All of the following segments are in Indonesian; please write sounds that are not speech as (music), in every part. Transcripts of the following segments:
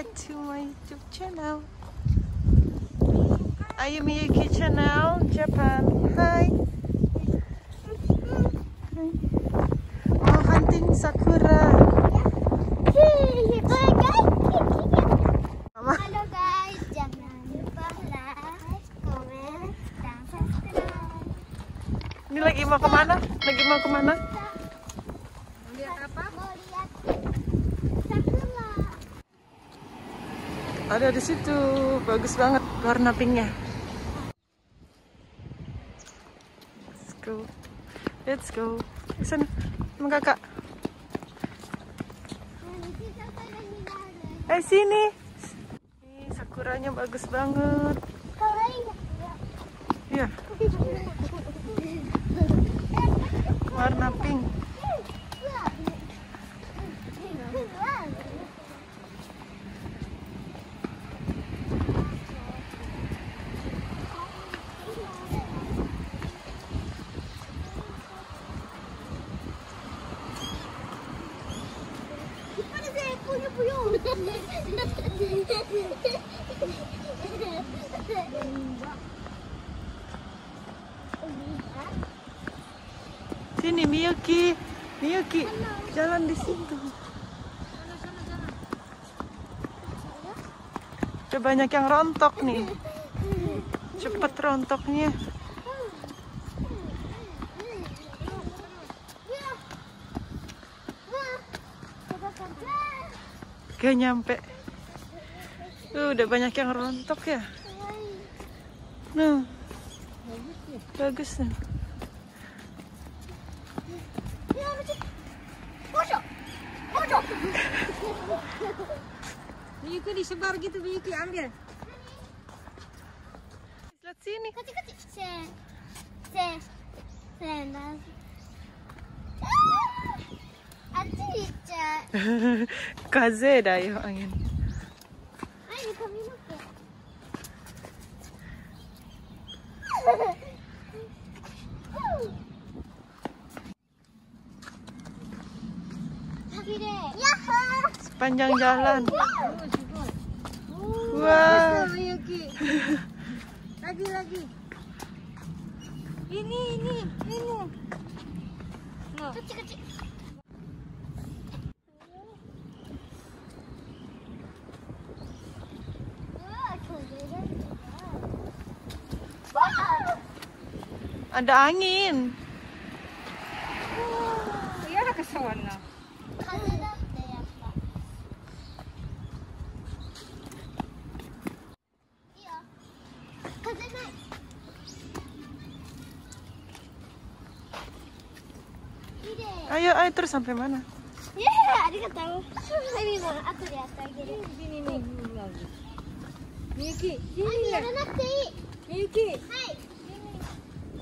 to my YouTube channel. Ayu Miyuki channel Japan. Hi. Hi. Mau hunting sakura. Mama. Halo guys, jangan lupa like, komen, dan subscribe. Ini lagi mau ke mana? Lagi mau ke mana? Lihat apa? Mau lihat sakura. Ada di situ. Bagus banget warna pinknya. Let's go. Let's go. Ke sana. Sama kakak. Eh sini. Nih sakuranya bagus banget. Iya, warna pink. Sini Miyuki. Miyuki, jalan di situ. Udah banyak yang rontok nih. Cepet rontoknya. gak nyampe. Tuh, udah banyak yang rontok ya? Nuh. Bagus nih Miyuki disebar gitu Miyuki ambil. Lihat sini. Kecil kecil Sen Sen Sen (laughs) sepanjang jalan. Wah. Lagi lagi. Ini ini ini. Kecil kecil. Ada angin. Iya на косована. Ayo, ayo terus sampai mana? Ya, ada ketemu. Ini mana? Aku di atas gini. Ini ini. ada Miyuki. Miyuki. Hai.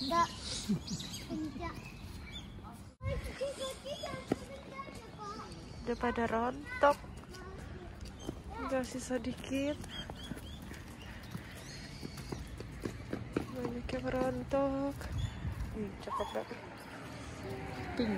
Udah pada rontok. Udah sisa dikit. Banyak yang rontok. Hmm, cakep banget. Pink.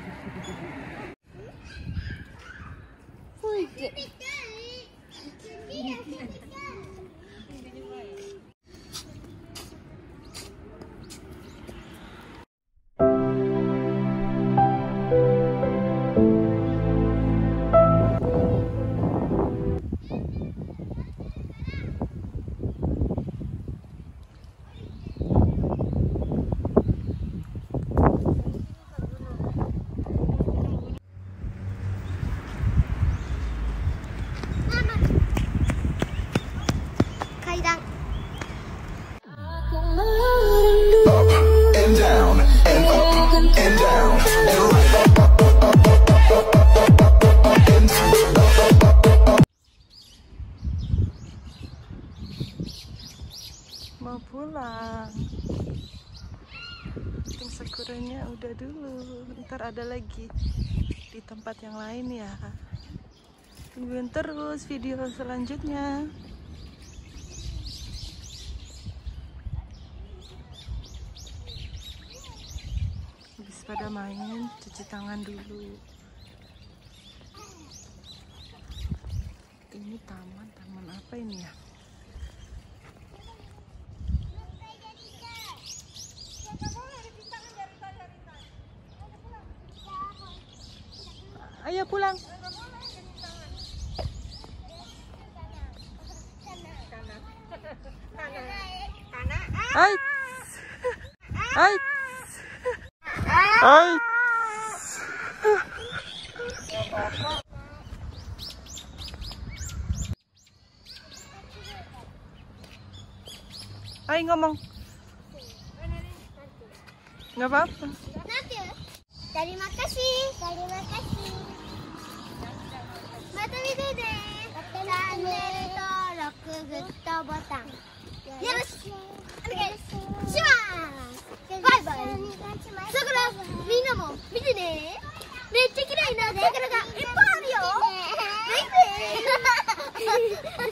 Ntar ada lagi di tempat yang lain ya. Tungguin terus video selanjutnya. Habis pada main, cuci tangan dulu. Ini taman, taman apa ini ya? Ayo pulang. Hai. Hai. Hai. Hai ngomong. Nggak apa-apa. Terima kasih. Terima kasih. また見てね。チャンネル登録グッドボタン。よろし。くお願いします。バイバイ。さくらみんなも見てね。めっちゃ綺麗な桜がいっぱいあるよ。見て